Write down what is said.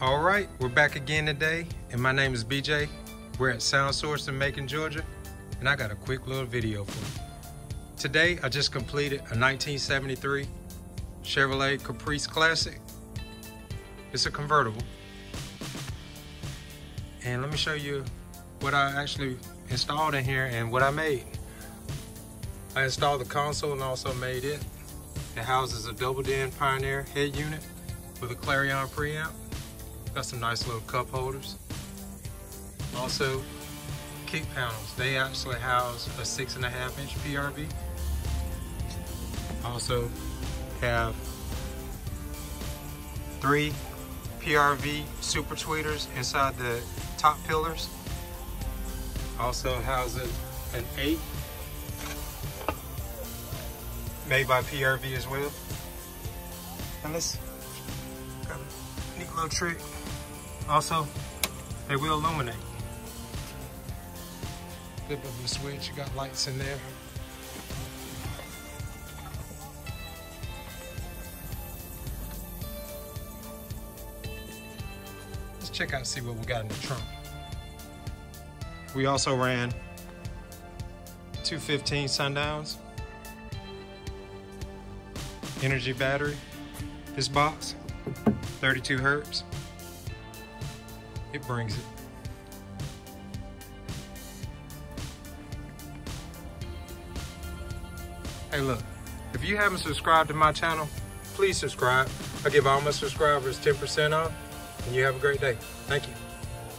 All right, we're back again today, and my name is BJ. We're at Sound Source in Macon, Georgia, and I got a quick little video for you. Today, I just completed a 1973 Chevrolet Caprice Classic. It's a convertible. And let me show you what I actually installed in here and what I made. I installed the console and also made it. It houses a double din Pioneer head unit with a Clarion preamp. Got some nice little cup holders. Also, kick panels. They actually house a six and a half inch PRV. Also have three PRV super tweeters inside the top pillars. Also houses an eight made by PRV as well. And a neat little trick. Also, they will illuminate. Flip up the switch, you got lights in there. Let's check out and see what we got in the trunk. We also ran 215 sundowns, energy battery, this box, 32 hertz. It brings it. Hey look, if you haven't subscribed to my channel, please subscribe. I give all my subscribers 10% off, and you have a great day. Thank you.